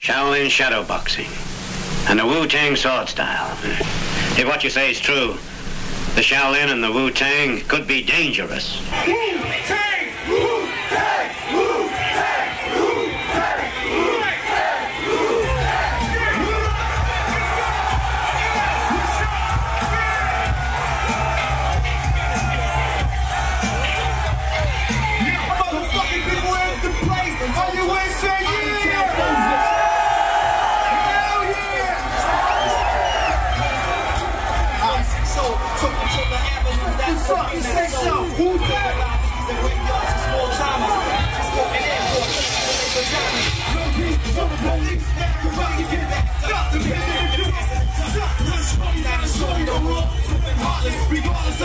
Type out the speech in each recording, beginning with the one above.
Shaolin shadow boxing and the Wu-Tang sword style. If what you say is true, the Shaolin and the Wu-Tang could be dangerous.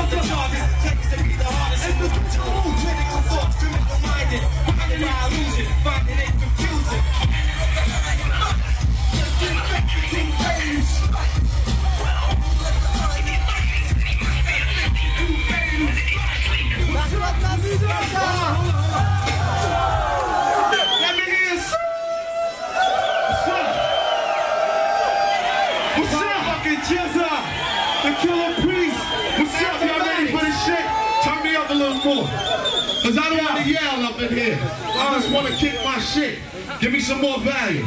The charges. Takes to be the hardest. To kick my shit. Give me some more value.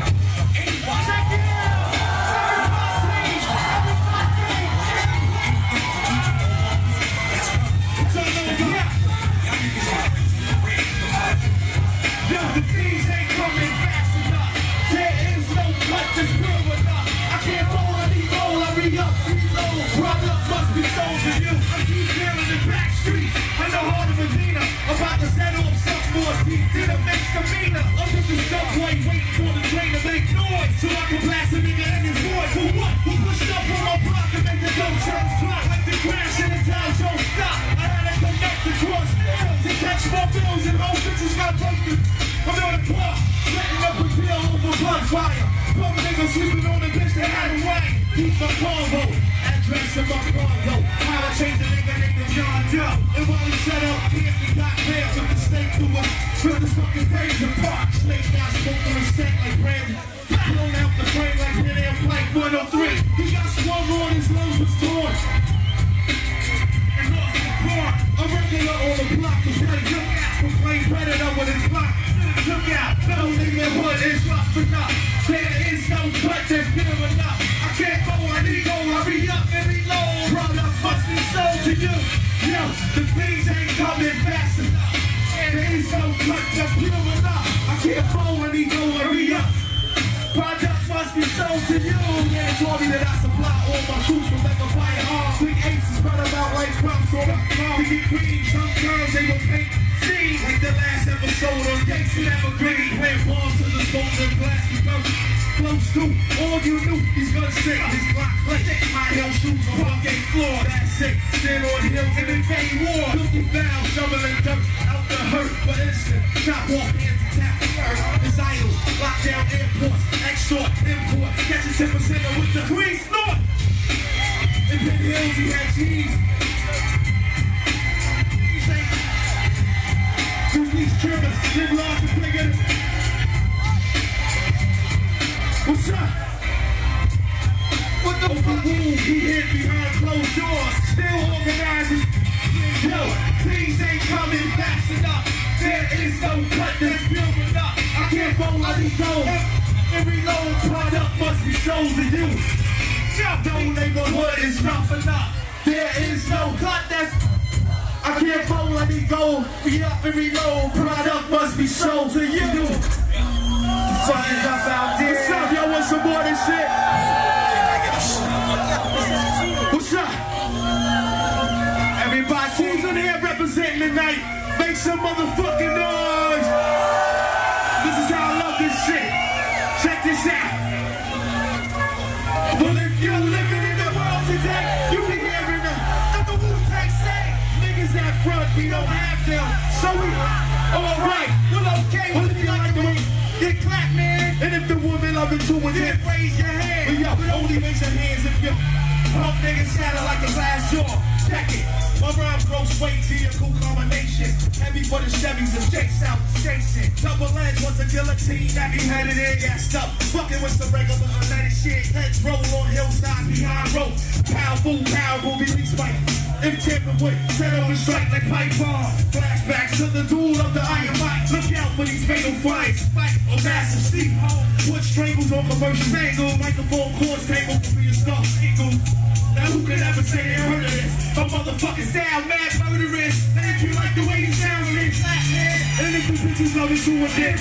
Bills and whole bitches got broken. I'm on the clock, setting up a deal over blood fire. Bum nigga sleeping on the bitch that had a right. Keep my combo, address of my condo. How I change the nigga named John Doe. And while he shut up, he got from the state to us. Turn this fucking page apart. Slave got smoke on the out. Proclaim predator with his block. Look out, no nigga wood is rough enough. There is no cut that's pure enough. I can't go, I need go, I re up and reload. Product must be sold to you. Yo, the things ain't coming fast enough. There is no cut that's pure enough. I can't go, I need go, I re up. Product must be sold to you. They told me that I supply all my troops from like a firearm. Quick aces spread about like crumbs on the farm. We get cream, some girls they will paint like the last episode on Gates and Evergreen. Playing balls to the stones and glass become close to all you knew. He's gonna say his block play. High heel shoes on parquet floor. That's it. Stand on hills and invade war. Filthy foul, shoveling dirt out the hurt. But instant, chop off hands and tap earth. His idols, lock down airports, extort, import, catch a 10% with the green snort. In Pin Hills, he had cheese. These trimmers? Live large and bigger. What's up? What the fuck? He hid behind closed doors, still organizing. Yo, things ain't coming fast enough. There is no cut that's pure enough. I can't go let it go. Every low product must be sold to you. No neighborhood is rough enough. There is no cut that's I can't go let it go. Be up and reload. Product must be sold to you. Fuck is up out there? What's up? Y'all want some more of this shit? What's up? Everybody, who's in here representing tonight? Make some motherfucking noise. All right. Well, okay. Well, if you like the way, get clap, man. And if the woman love it too, then raise your hand. But yo, only raise your hands if you pump niggas shatter like a glass jaw. Check it. My rhyme grows weight vehicle combination. Heavy for the Chevys and shakes out Jason. Double edge was a guillotine that be headed in, gassed up. Fucking with some regular unleaded shit. Heads roll on hillsides behind rope. Powerful, powerful, release fight. If tampered with, set up and strike like pipe bomb. Flashbacks to the duel of the iron mic. Look out for these fatal fights. Fight or massive home. Wood strangles on commercial angle. Microphone cords tangled for being stuck. Eagle. Now who could ever say they heard of this? A motherfucking style, mad murderous. And if you like the way you sound it, and if you bitches love it, do a dick.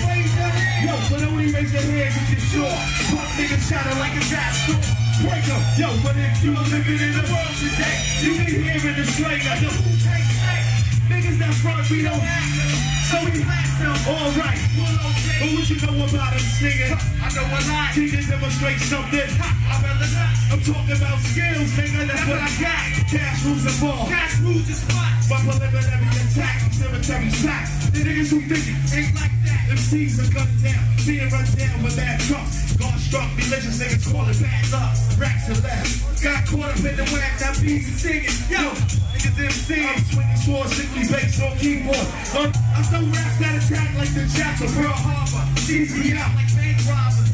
Yo, but only raise your hands if you're sure. Punk niggas shining like a gas Break up, yo, but if you living in the world today, you be hearing the slang of the Wu-Tang Clan. Niggas that front, we don't have them. So we blast them, alright. But what you know about them, nigga? I know a lot. Can you demonstrate something? I'd rather not. I'm talking about skills, nigga. That's what I got. Cash rules the ball. Cash rules the spot. My preliminary attack, cemetery sacks. The niggas who think it ain't like that. MCs are gunned down, being run down with bad trucks. God struck, religious niggas call it bad luck. Racks are left. Got caught up in the whack, that beats and singing. Yo, niggas MC. I'm swinging swords, simply based on keyboard. Um, I throw raps that attack like the Jacks of Pearl Harbor. Me out like bank robbers.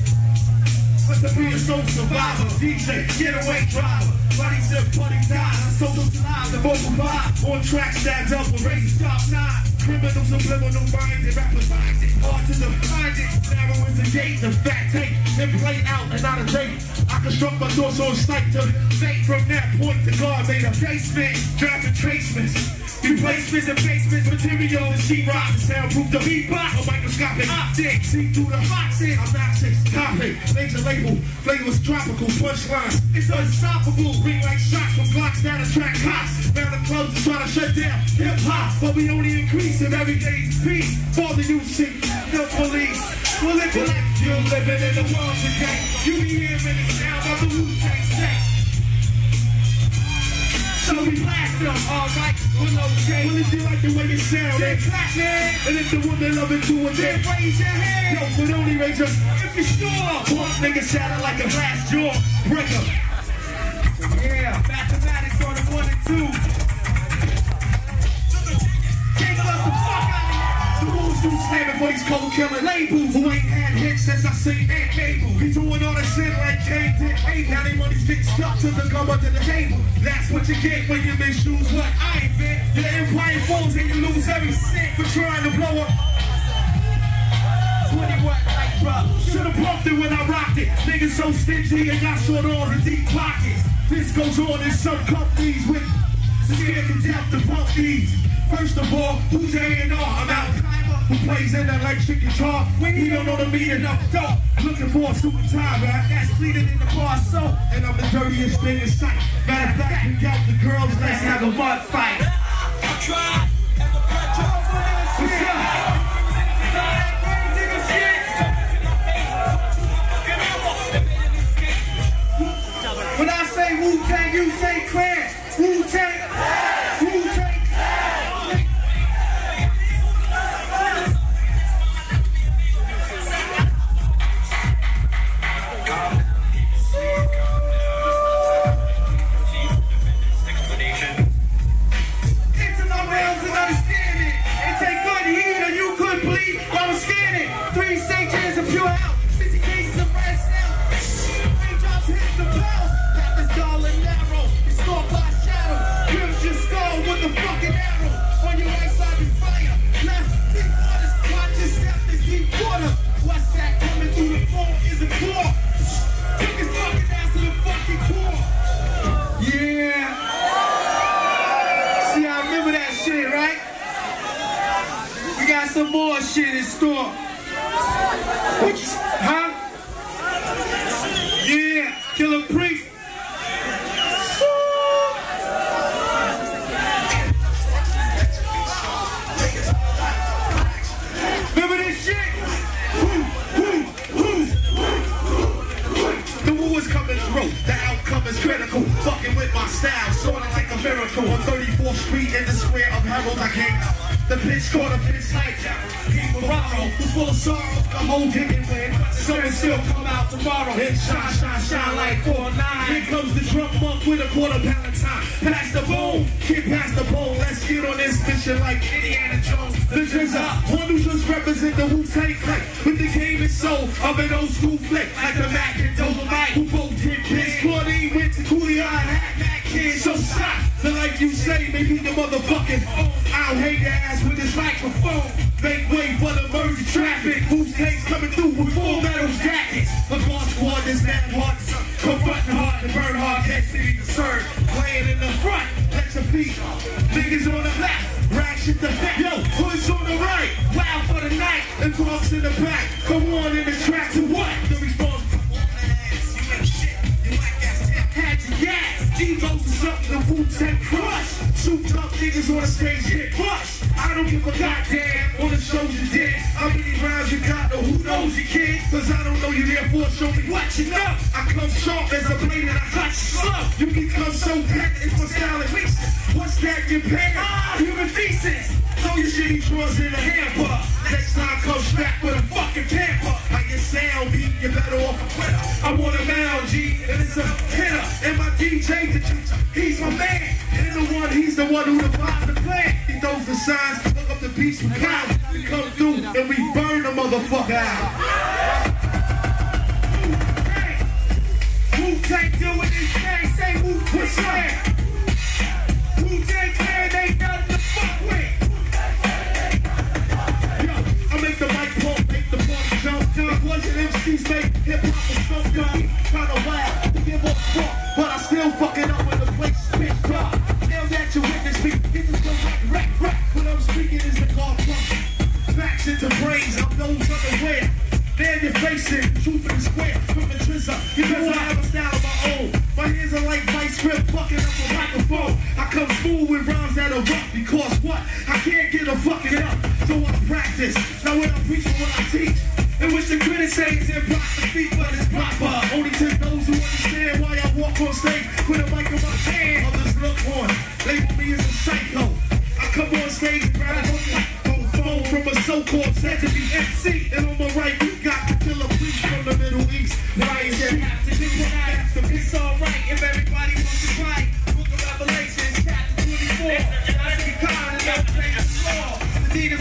But to be a soul survivor, DJ, getaway driver. Body zip, party die, social live, the vocal vibe. On track, stand up with race, top nine. Criminal, subliminal minded, rappers find it. Hard to define it. Narrow is the gate, the fat tape. Then play out and out of date. I construct my thoughts on sight to fate from that point to guard made a basement. Drafting tracements. Replacements and basements, material and sheet rock, soundproof the beatbox, a microscopic optic, see through the boxes, obnoxious topic, major label, flavors tropical, punchlines, it's unstoppable, ring like shots from blocks that attract cops, round the clubs to try to shut down hip hop, but we only increase in every day's peace, for the youth see the police. Well, if you like, you're living in the world today, you be hearing the sound of the Wu-Tang. So we blast them, alright, with no shame. Well, if you like the way it sound, then clap, man. And if the woman love it too, then raise your hand. Yo, but only raise your if you're sure. Punk nigga sounding like a glass jaw breaker. Yeah, mathematics on the one and two. Of the fuck out. The rules do slamming for these cold killing labels who ain't had hits since I seen Aunt Mabel. Be doing all that shit like Kane did. Hey, now they money's getting stuck to the gum under the table. That's what you get when you misuse what I invent. Your empire falls and you lose every cent for trying to blow up. 20 watt light drop. Should've pumped it when I rocked it. Niggas so stingy and got short on the deep pockets. This goes on in some companies with scared to death to pump these. First of all, who's A&R? I'm out. Who plays an electric guitar when he don't know the meaning of dope? Looking for a super time, man. That's bleeding in the bar, so. And I'm the dirtiest thing in sight. Matter of fact, we got the girls, let's have a mud fight. What's up? When I say Wu-Tang, you say clan. Cause I don't know you therefore show me what you know. I come sharp as a blade and I cut you slow. You become so bad, it's my style. What's that you pay? Ah, human feces. Throw your shitty drawers in a hamper. Next time come strapped with a fucking pamper. Like your sound beat, you better off a quitter. I want a mound G, and it's a hitter. And my DJ, the teacher, he's my man. And the one, he's the one who devised the plan. He throws the signs, look up the beats from clouds. We come through and we burn the motherfucker out. Wu-Tang doing this thing, say Wu-Tang. Wu-Tang Clan ain't nothing to fuck with. Yo, I make the mic pump, make the bump jump. It wasn't MCs make hip hop a skunk gun. Kinda wild to give up fuck, but I still fucking up when the place is pitch dark. Now that you witness me, it just goes like rap, rap. What I'm speaking is the car pump. Facts into brains, I'm those unaware. There you're facing, truth in the square, from the trizzer. You know I have a style of my own. My hands are like vice grip, fucking up a microphone. I come smooth with rhymes that are rough because what? I can't get a fucking up, so I practice. Now when I preach and what I teach, and which the critics say is improper but it's proper. Only to those who understand why I walk on stage with a mic in my hand. Others look on, label me as a psycho. I come on stage and grab a phone from a so-called said to be MC,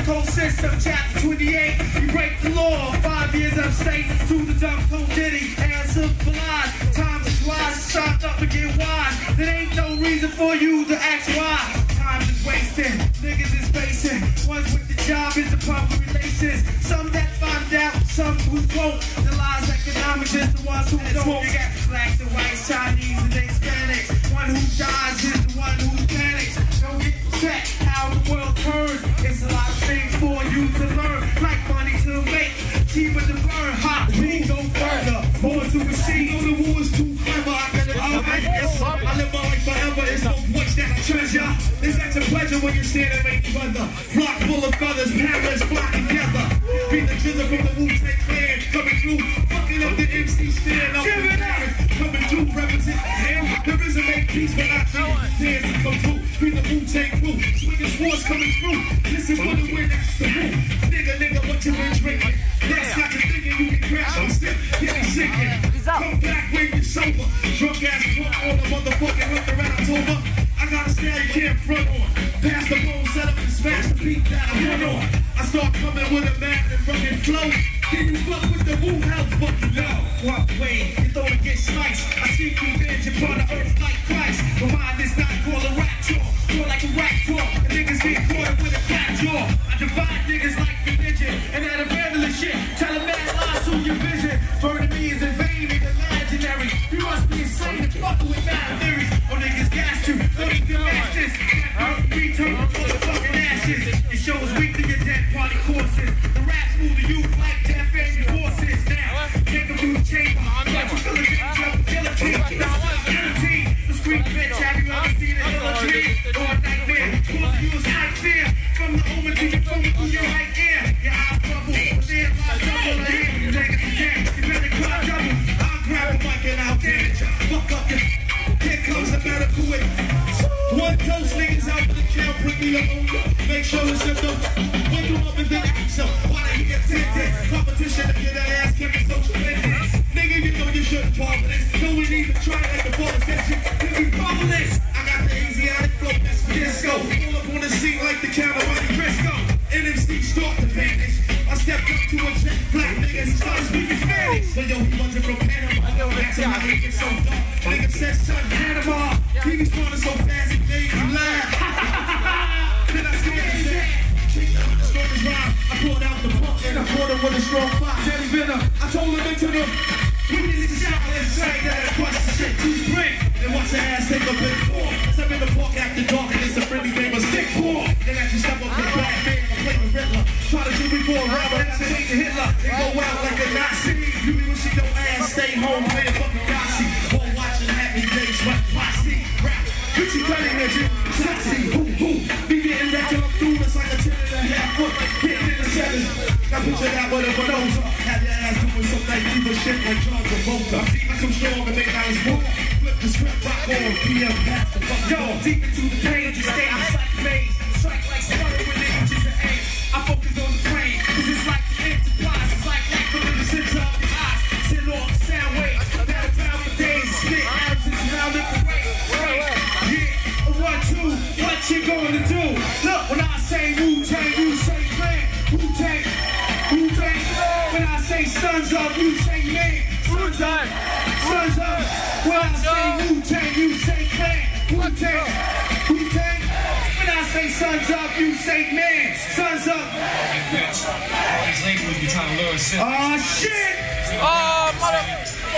Of cold system, chapter 28. You break the law. Five years of upstate to the dumb cold ditty. Hands up blind. Time is wise. Chopped up and get wise. There ain't no reason for you to ask why. Time is wasting. Niggas is facing. Ones with the job is the public relations. Some that find out, some who won't. The lies economics is the ones who don't. You got blacks and whites, Chinese and Hispanics. One who dies is the one who panics. Don't get upset how the world turns. It's a lot of things for you to learn. Like money to make, cheaper to burn. Hot, we go further. More to receive. Know the war is too clever. I got it all right. I live my life forever. It's no voice that I treasure. It's such a pleasure when you stand and make weather. Flock full of feathers, parents flock together. Beat the drizzle from the Wu-Tang Clan coming through. Fucking up the MC stand up. Give it out. Coming through, represent him. There is a make peace, but not you. Dance and come through. Beat the Wu-Tang crew. Swinging swords coming through. Listen for the wind, that's the roof. Nigga, nigga, what you been drinking? That's got you thinking you can crash on step. Get me sinking. Come back when you're sober. Drunk ass drunk on the motherfucking winter around October. I got a style you can't front coming with a mad and rugged flow. Can you fuck with the Wu Hell? Fuck you know. Walk away, you throw it get sliced. I see you bend, you're earth like Christ. But mine What you gonna do? Look, when I say Wu-Tang, you say man. Wu-Tang. Wu-Tang. When I say sons of, you say man. Sons of. Sons of. When I say Wu-Tang, you say man. Wu-Tang. Wu-Tang. When I say sons of, you say man. Sons of. Bitch. All these labels be trying to lure us in. Oh shit! Oh, mother.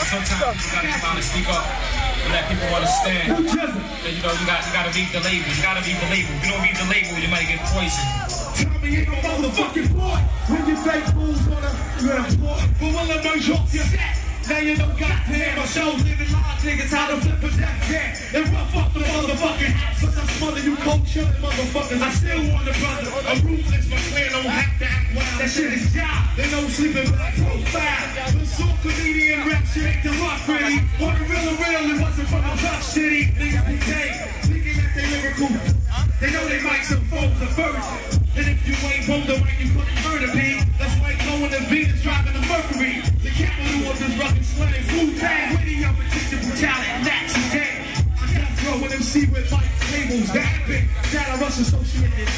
Sometimes you gotta come out and speak up and let people understand. Who just that, you know, you got you gotta read the label. You gotta read the label. If you don't read the label, you might get poisoned. Tell me ain't no motherfucking boy. When you fake fools wanna, you gotta pour. But when the merge off your set, now you don't goddamn. My show living live niggas how to flip a deck can. And rough up the motherfucking hats. Cause I smother you cold chillin' motherfuckers. I still want the brother. I'm ruthless, my clan don't have to act wild. That shit is job. They no sleeping but I profile. The soul comedian rap shit ain't the rock. Want the real and real, it wasn't from the tough city. Niggas be that they lyrical. They know they might some foes are first. And if you ain't bold the way you couldn't murder me, that's like going to Venus driving a Mercury. The capital of this rugged slave. Wu-Tang, witty up and teach the brutality. That's I row with MC with mic labels that big. Data rush associated.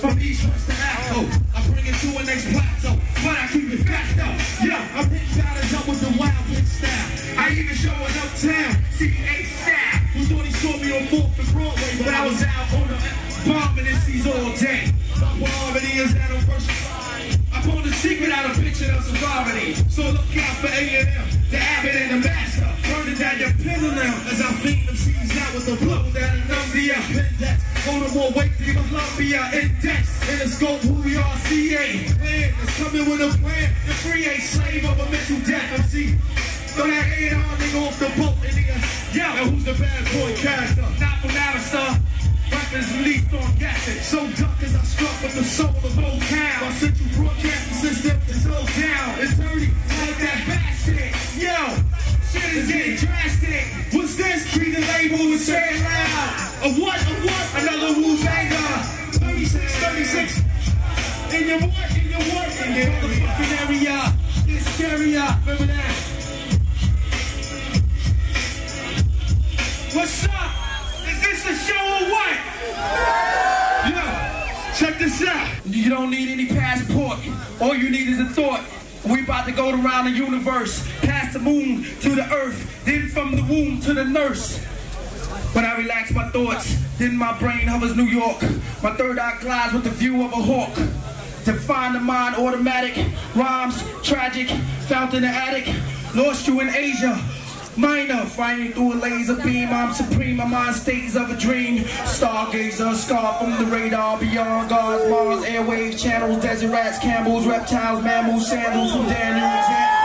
From east west to Afro. I bring it to a next plateau. But I keep it back though. Yeah, I'm hitting battles up with the wild bitch style. I even show it uptown. CA style. Who thought he saw me on 4th and Broadway, but I was out on the bombing MCs all day. My poverty is that I'm first. Pulled the secret out of picture of sovereignty. So look out for A&M, the Abbott and the Master. Burning down your pen now as I beat them seas out with the blow that a number Pendex. On a more weight than Columbia Index. In the scope who we are, CA. Man, it's coming with a plan. The free a slave of a mental death. MC. Throw that A&R nigga off the boat, nigga. Yeah, and who's the bad boy character? Not from Alistair. On. So dark as I struck with the soul of old town. My central broadcasting system is so down. It's dirty like that bastard. Yo, shit is getting drastic. What's this? Treat the label and say it loud. A what? A what? Another Wu banger. 36, 36. In your work, in your work, in your motherfucking area. Area. Remember that? What's up? A show what? Check this out. You don't need any passport. All you need is a thought. We about to go around the universe, past the moon to the earth, then from the womb to the nurse. When I relax my thoughts, then my brain hovers New York. My third eye glides with the view of a hawk. Define the mind automatic, rhymes tragic, found in the attic, lost you in Asia. Minor, fighting through a laser beam, I'm supreme, my mind stays of a dream. Stargazer, scar from the radar, beyond God's Mars, airwaves, channels, desert rats, camels, reptiles, mammals, sandals from Daniel.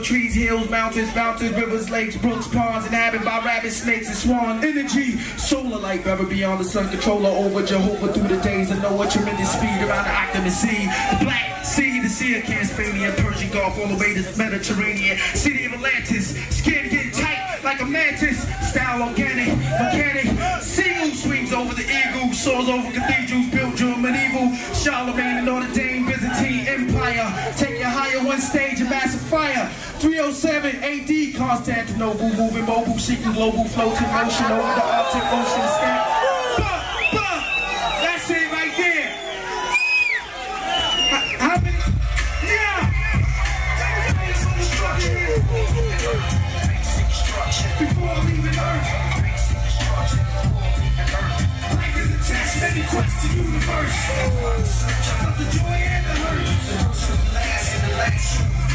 trees, hills, mountains, mountains, rivers, lakes, brooks, ponds, inhabited by rabbits, snakes, and swan. Energy, solar light, ever beyond the sun, controller over Jehovah through the days of Noah, tremendous speed around the ocean Sea, the Black Sea, the Sea of Caspian, Persian Gulf, all the way to the Mediterranean, city of Atlantis, skin getting tight like a mantis, style organic, mechanic. seal swings over the eagle, soars over cathedrals, built during medieval, Charlemagne and Notre Dame, Byzantine Empire, take you higher, one stage of massive fire. 307 AD Constantinople moving mobile seeking global floating motion over the Arctic Ocean. That's it right there. Yeah. Before leaving Earth. Life is a test, many quests to universe. The joy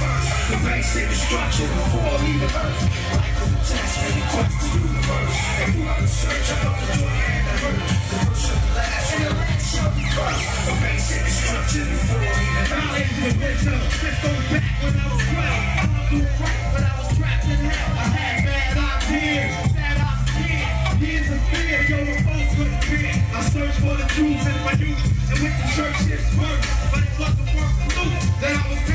first. The basic instructions before leaving Earth. Life is a test, you to the universe. And through my search I found the joy and the hurt. The first shall be last, and the last shall be first. The basic instructions before leaving Earth. Knowledge was wisdom. This goes back when I was 12. I threw crack when I was trapped in hell. I had bad ideas. Years of fear, folks couldn't. I searched for the truth. And with the church, it's work. But it wasn't worth the loot that I was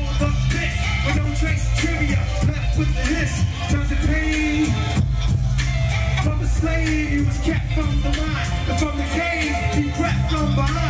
Bye.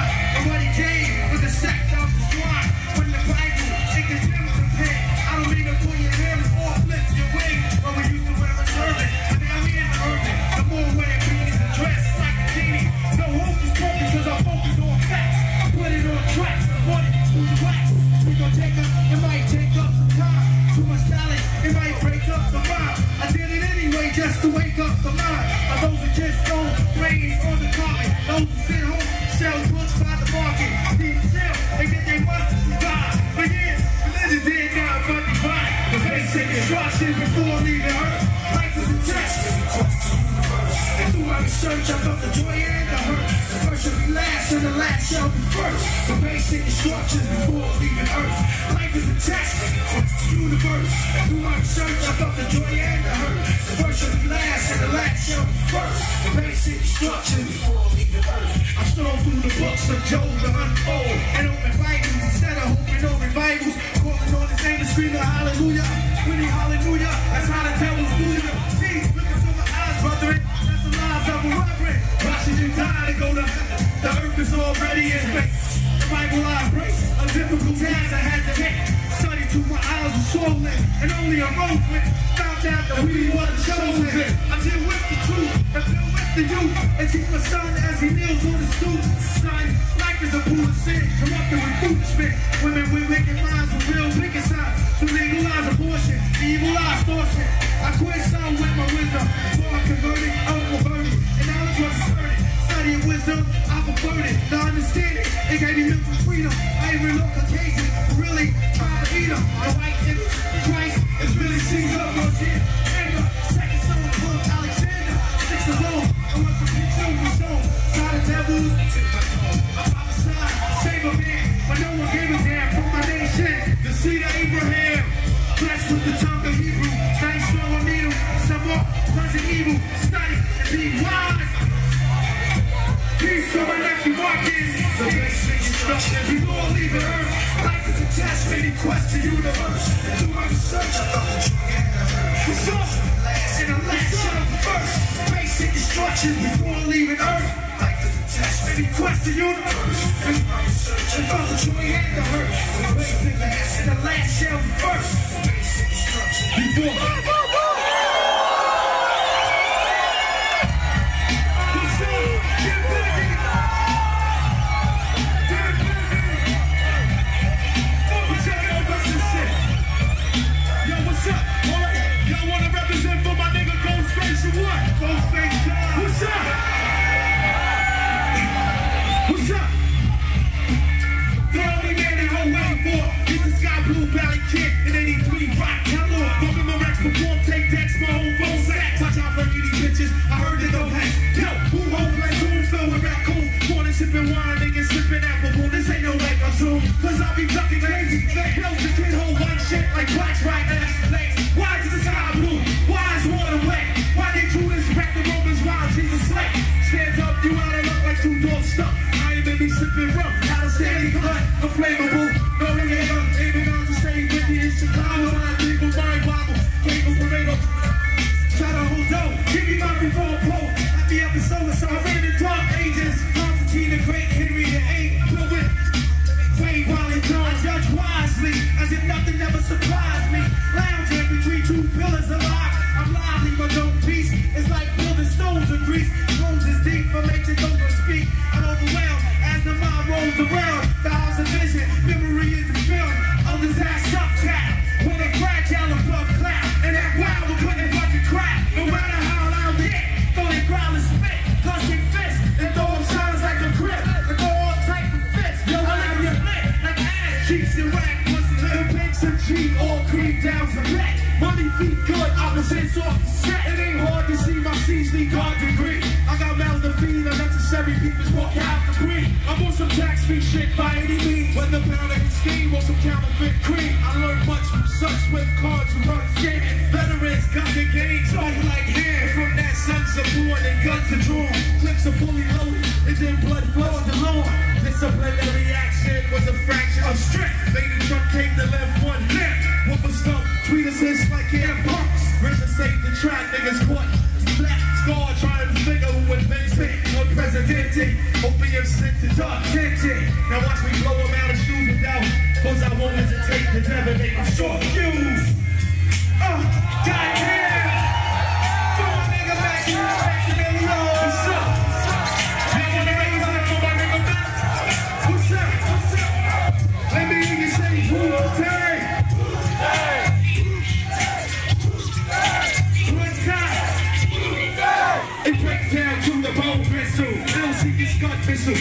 Gottfissu,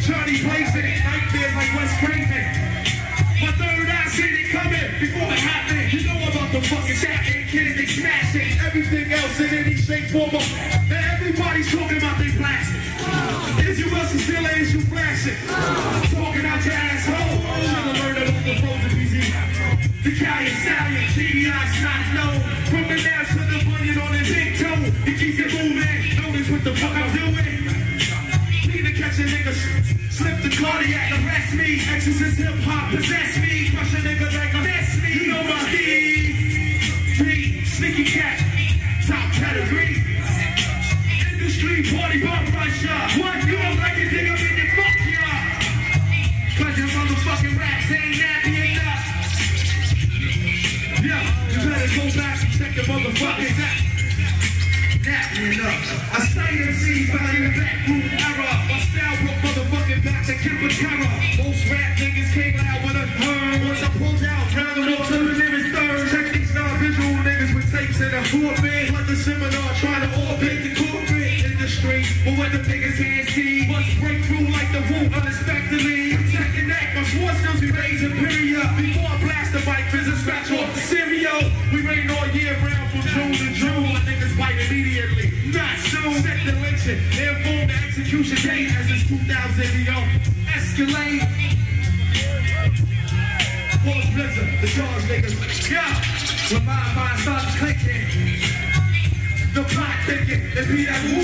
Charlie Johnny it. nightmares like Wes Craven. My third eye seen it coming before it happened. You know about the fucking shot, ain't kidding, they smashed. Everything else in any shape, form, or niggas slip the cardiac, arrest me. Exorcist hip hop, possess me. Crush a nigga like a mess me. You know my keys. me sneaky cat, top category. Industry, party, bump, Russia. What? You don't like a nigga, man, you fuck ya. Cause your motherfucking raps ain't nappy enough. Yeah, you better go back and check your motherfucking back. Nappy enough. I saw your seed behind the back. escalate. Force blizzard, the charge niggas. Yeah, when my mind starts clicking, the plot thinking, it be that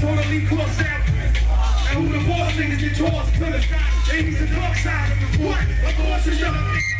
totally full sack. And who the boss niggas in towards to the side. Ladies dark side. What? My boss is young.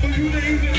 For you to even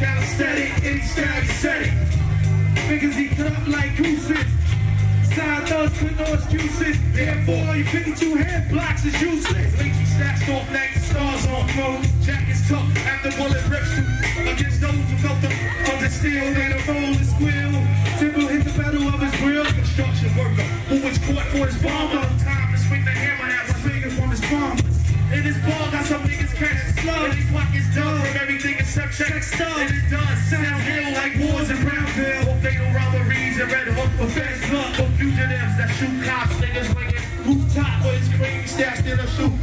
got a steady, inside setting. Niggas eat up like gooses. Side thugs with no excuses. Therefore, your 52 head blocks is useless. Links you snatched off like stars on clothes. Jackets tough, after bullet rips through. Against those who felt the on the steel and a roll is squeal. Temple hit the battle of his real construction worker who was caught for his bomber. like stars. And it does sound ill like wars in Brownsville. Or fatal robberies and red hook for fast luck. Or fugitives that shoot cops, niggas bringing rooftop But it's crazy. stashed in a shoe.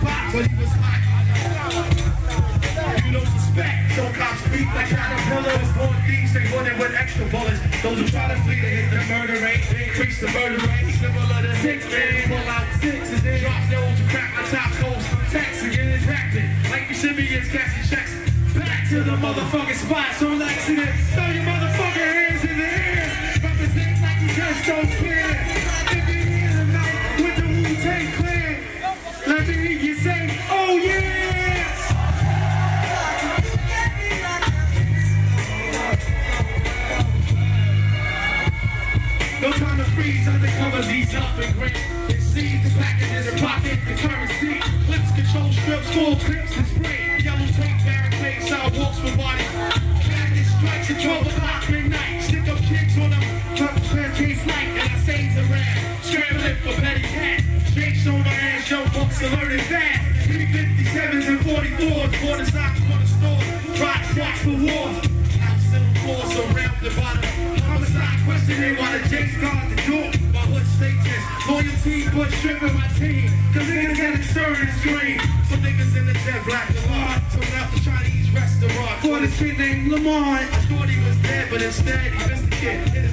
motherfucking spot, so I'm like. Driven my team, cause niggas got a serving stream. Some niggas in the dead black a lot. Out the Chinese restaurant. For this kid named Lamont. I thought he was dead, but instead he missed the kid.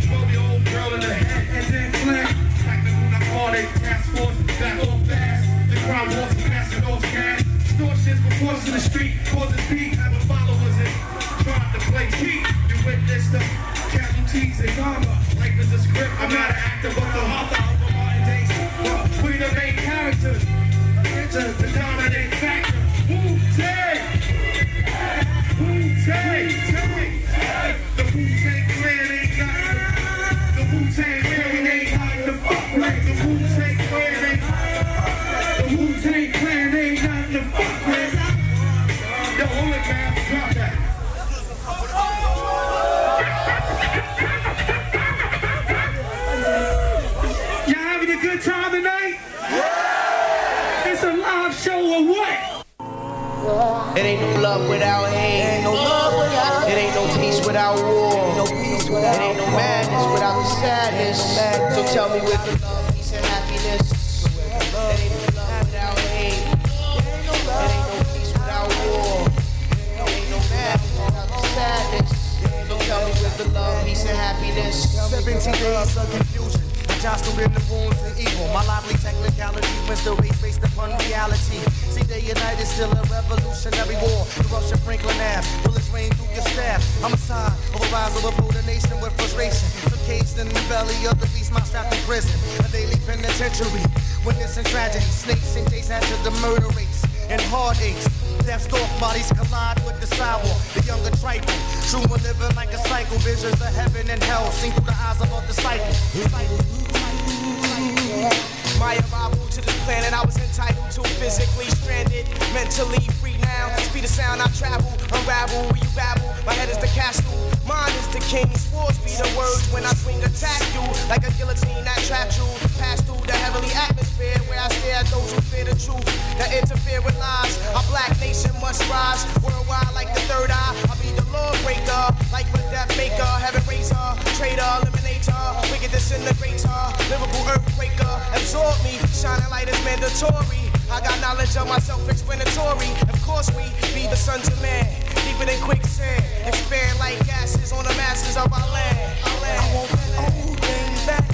Mentally free now, speed of sound I travel, unravel, where you babble. My head is the castle, mine is the king. Swords be the words when I swing attack you like a guillotine that traps you. Pass through the heavenly atmosphere where I stare at those who fear the truth that interfere with lies. Our black nation must rise worldwide like the third eye. I'll be the lawbreaker, like a death maker, heaven raiser, traitor, eliminator, wicked disintegrator, lyrical earthquaker. Absorb me, shining light is mandatory. I got knowledge of myself explanatory. Of course, we be the sons of man. Deeper than quicksand. Expand like gases on the masses of our land. Our land. I want that old thing back.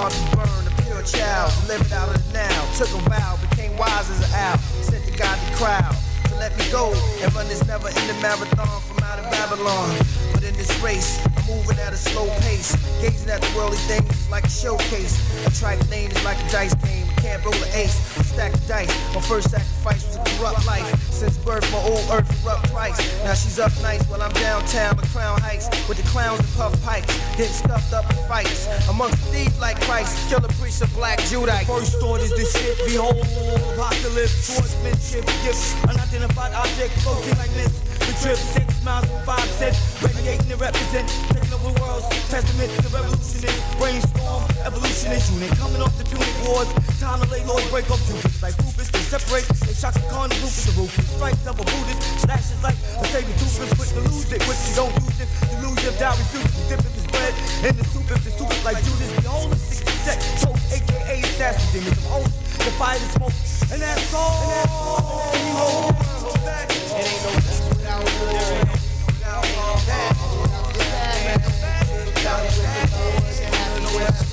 Star be burned, a pure child, delivered out of the now. Took a vow, became wise as an owl. Sent to God the crowd to let me go and run this never ending marathon from out of Babylon. But in this race, I'm moving at a slow pace, gazing at the worldly things like a showcase. A track name is like a dice game, can't roll an ace, stack the dice. My first sacrifice was a corrupt life. Since birth, my old earth erupt twice. Now she's up nice while I'm downtown with Crown Heights with the clowns and puff pipes, getting stuffed up in fights. Amongst thieves like Christ, Killah Priest of black Judite. First thought is this shit, behold, apocalypse, swordsmanship, gifts, unidentified object, floating like this. The trip six miles from five cents, radiating to represent, over worlds, testament the revolutionist, brainstorm, evolutionist unit, coming off the Punic Wars, time to lay laws, break off Cubans, like Rufus, they separate, they shock the con, the is the strikes of a Buddhist, slashes like a saber toothpick, quick to lose it, quick you don't use it, you lose your doubt, refuse to dip if it's bread, in the soup if the soup is like Judas, the 60 set, choke, aka assassin demons of oath, the fire, the smoke, and that's all. And that's all. And the back. It ain't no without the sadness. Without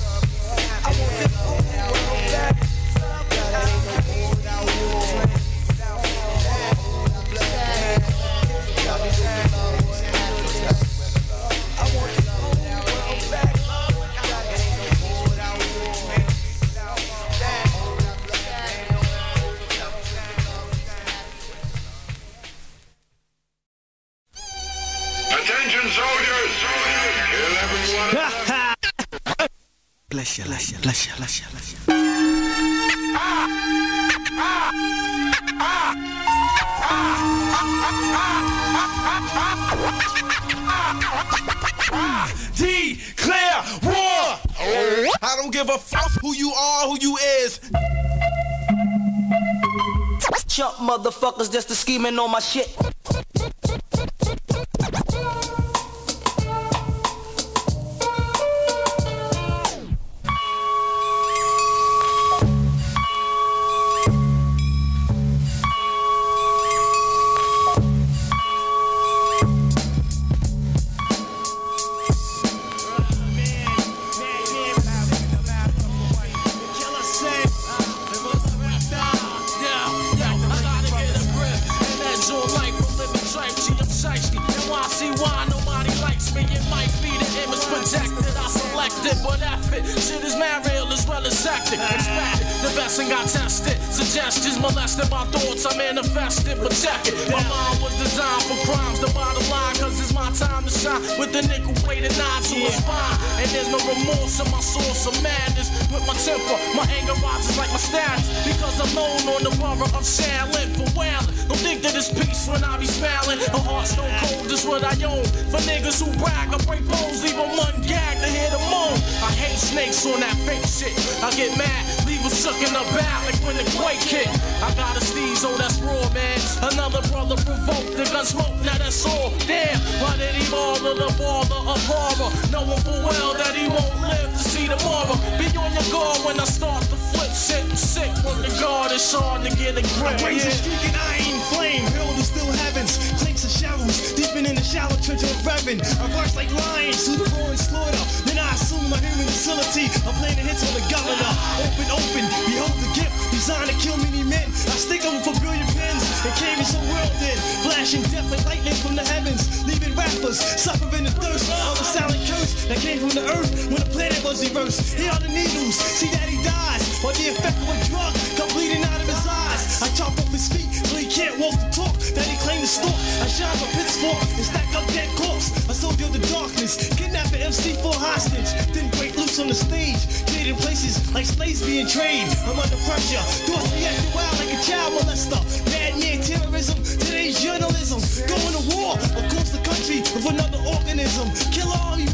You, bless you, bless you. Declare war! I don't give a fuck who you are, who you is. Chump motherfuckers just a scheming on my shit. With another organism. Killer army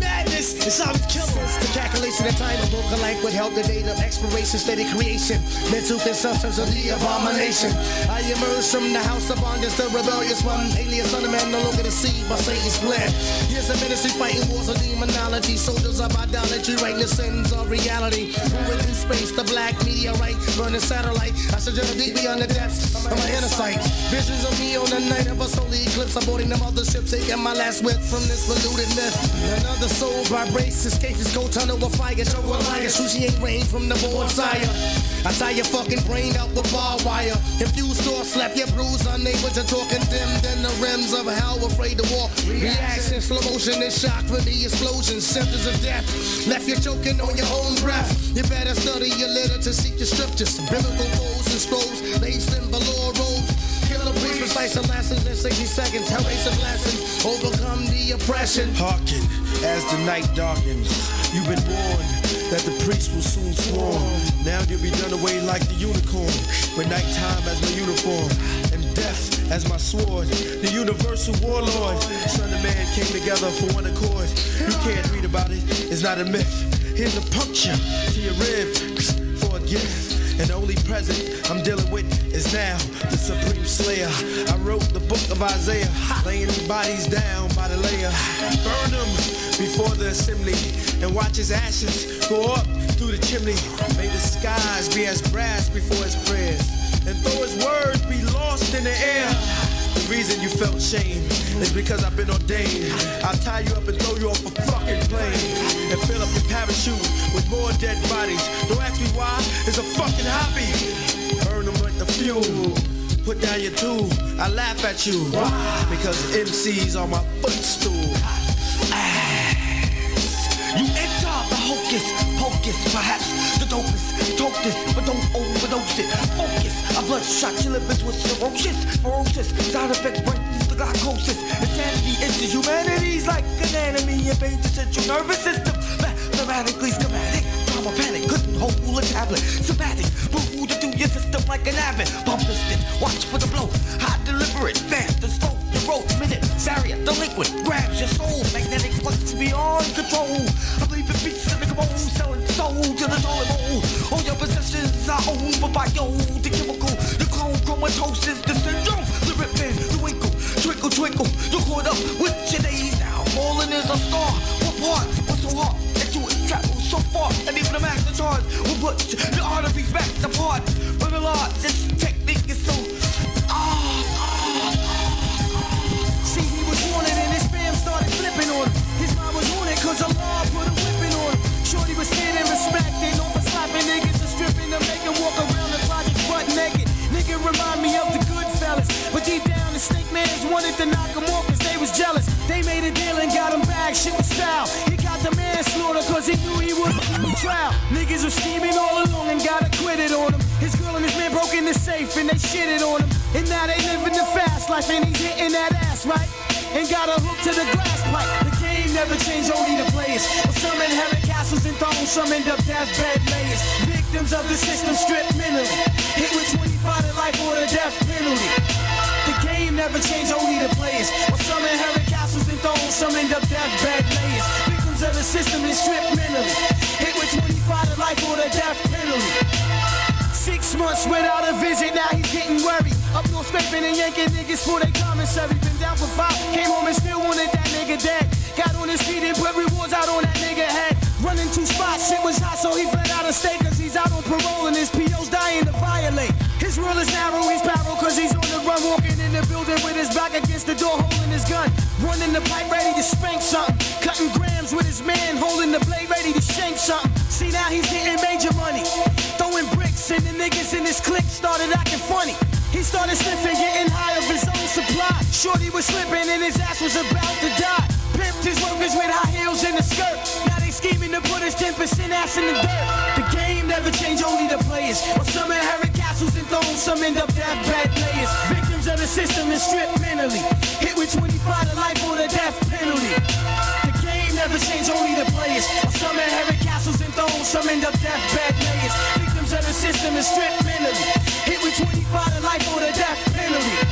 madness, it's how we kill 'em. The calculation of time of local life would help the date of expiration, steady creation, mental consumptions of the abomination. I emerge from the house of bondage, the rebellious one, alias son of man, no longer deceived by Satan's plan. Years of ministry fighting wars of demonology, soldiers of idolatry, writing the sins of reality. Moving through space, the black meteorite, burning satellite. I just deep beyond the depths of my inner sight. Visions of me on the night of a solar eclipse, aborting the mothership, taking my last whip from this polluted myth. Another soul vibrates, escapes his cold tunnel of fire. show reliance. Sushi ain't rain from the born sire. I tie your fucking brain out with barbed wire. Infused or slap your bruise, unable to talk condemned in the rims of hell, afraid to walk. Reaction, slow motion, and shock for the explosion. Symptoms of death. Left you choking on your own breath. You better study your literature to seek your scriptures. Biblical foes and scrolls, laced in velour robes. Killah Priest, precise lessons in 60 seconds. Erase of lessons, overcome the oppression. Hearken as the night darkens. You've been warned that the priest will soon swarm. Now you'll be done away like the unicorn. With nighttime as my uniform and death as my sword. The universal warlord. Son and man came together for one accord. You can't read about it, it's not a myth. Here's a puncture to your rib for a gift. And only present I'm dealing with is now the supreme slayer. I wrote the book of Isaiah, laying bodies down by the layer. Burn them before the assembly and watch his ashes go up through the chimney. May the skies be as brass before his prayers. And though his words be lost in the air, reason you felt shame is because I've been ordained. I'll tie you up and throw you off a fucking plane and fill up your parachute with more dead bodies. Don't ask me why, it's a fucking hobby. Burn them like the fuel. Put down your tool, I laugh at you. Because MCs are my footstool. Ah. You enter the hocus pocus, perhaps the dopest. Dope this, but don't overdose it. Focus. A bloodshot your livers with cirrhosis, ferocious side effects brings the glycosis. Insanity enters humanity's like an enemy. Invade the central nervous system. Mathematically schematic. Drama panic couldn't hold a tablet. Somatic, rude to do your system like an avid. Bump piston, watch for the blow. High deliberate, fast and slow. Road, minute, barrier, delinquent, grabs your soul. Magnetic flux beyond control. I believe in beats in the come on, selling soul to the toilet bowl. All your possessions are owned by bio, the chemical, the clone chromatosis, the syndrome, the rip the winkle, twinkle, twinkle. You're caught up with your days now. Falling is a star. What part? What's so hard? That you travel so far, and even the master charge will put the arteries back apart. But the Lord, this mind was on it cause put a whipping on. Shorty was standing respected, known for slapping niggas and stripping make him walk around the project butt naked. Nigga remind me of the good fellas. But deep down, the snake mans wanted to knock him off cause they was jealous. They made a deal and got him back, shit was foul. He got the manslaughter cause he knew he go to trial. Niggas were scheming all along and got acquitted on him. His girl and his man broke in the safe and they shitted on him. And now they living the fast life and he's hitting that ass, right? And got a hook to the glass pipe. Never changed, only the players. Well, some inherit castles and thrones, some end up deathbed layers. Victims of the system stripped mentally. Hit with 25 to life or the death penalty. The game never changed, only the players. Well, some inherit castles and thrones, some end up deathbed layers. Victims of the system is stripped mentally. Hit with 25 to life or the death penalty. Six months without a visit, now he's getting worried. Up north scraping and yanking niggas for their commissary. Been down for five, came home and still wanted that nigga dead. Got on his feet and put rewards out on that nigga head. Running two spots, shit was hot, so he fled out of state cause he's out on parole and his PO's dying to violate. His world is narrow, he's parallel cause he's on the run, walking in the building with his back against the door, holding his gun. Running the pipe, ready to spank something. Cutting grams with his man, holding the blade, ready to shank something. See, now he's getting major money. Throwing bricks and the niggas in his clique started acting funny. He started sniffing, getting high of his own supply. Shorty was slipping and his ass was about to die. Pimped his workers with high heels and a skirt. Now they scheming to put his 10% ass in the dirt. The game never changed, only the players. Well, some inherit castles and thrones, some end up deathbed players. Victims of the system and stripped mentally. Hit with 25 to life or the death penalty. The game never changed, only the players. Well, some inherit castles and thrones, some end up deathbed players. Victims of the system and stripped mentally. Hit with 25 to life or the death penalty.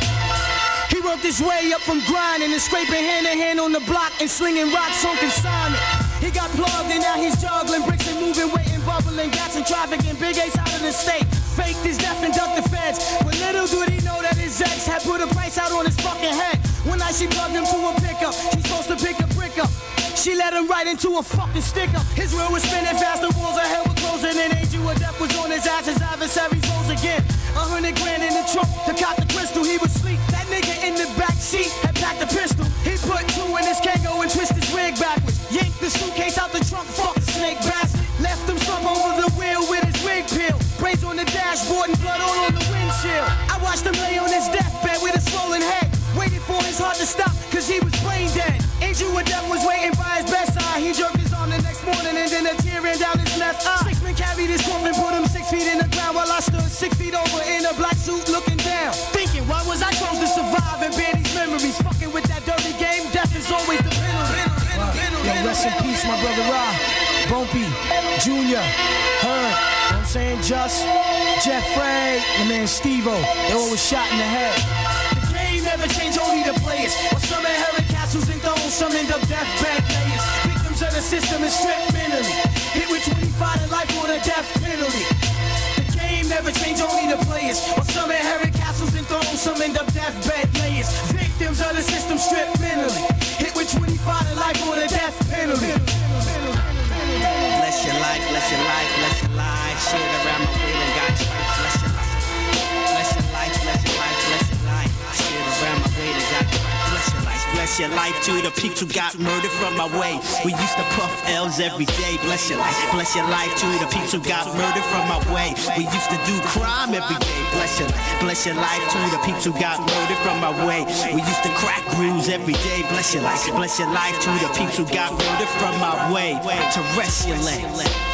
Worked his way up from grinding and scraping hand to hand on the block and slinging rocks on consignment. He got plugged and now he's juggling bricks and moving, weight and bubbling, gas and traffic and big A's out of the state. Faked his death and ducked the feds. But little did he know that his ex had put a price out on his fucking head. One night she plugged him to a pickup. She's supposed to pick a brick up. She let him right into a fucking sticker. His wheel was spinning fast, the walls of hell were closing, and angel of death was on his ass. His adversaries rose again. A hundred grand in the trunk to cop the crystal. He was sleep sheet and packed the pistol. He put two in his Kango and twisted his wig backwards. Yanked the suitcase out the trunk, Fuck the snake bastard. Left him slump over the wheel with his wig peeled. Brains on the dashboard and blood all on the windshield. I watched him lay on his deathbed with a swollen head. Waiting for his heart to stop, cause he was brain dead. Andrew Adep was waiting by his bedside. He jerked his arm the next morning and then a tear ran down his left eye. Six men carried his coffin, put him six feet in the ground while I stood six feet over in a black suit looking. Rest in peace, my brother Rob, Bumpy, Junior, know I'm saying Just, Jeff Frey, my man Steve-O, they all was shot in the head. The game never changed, only the players. While some inherit castles and thrones, some end up deathbed players. Victims of the system and stripped mentally. Hit with 25 to life or the death penalty. The game never changed, only the players. While some inherit castles and thrones, some end up deathbed players. Victims of the system stripped mentally. Hit with 25 to life or the death penalty. Bless your life, bless your life, bless your life. Shit around my bless your life to the peeps who got murdered from my way. We used to puff L's every day. Bless your life, bless your life to the peeps who got murdered from my way. We used to do crime every day. Bless your life, bless your life to the peeps who got murdered from my way. We used to crack grooves every day. Bless your life, bless your life to the peeps who got murdered from my way. Terrestrial.